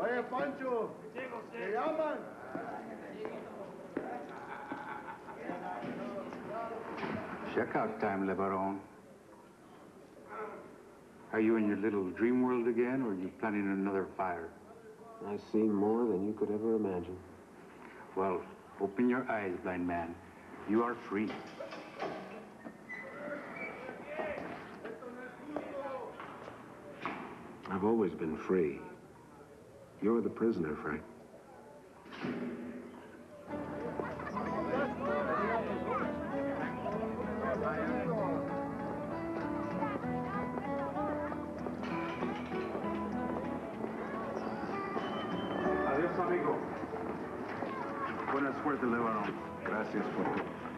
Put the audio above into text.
Oye, Pancho, ¿te llaman? Checkout time, LeBaron. Are you in your little dream world again, or are you planning another fire? I see more than you could ever imagine. Well, open your eyes, blind man. You are free. I've always been free. You're the prisoner, Frank. Adiós, amigo. Buena suerte, LeBaron. Gracias por